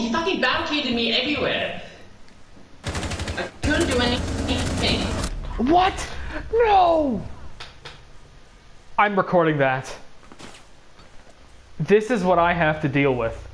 he fucking barricaded me everywhere. I couldn't do anything. What? No! I'm recording that. This is what I have to deal with.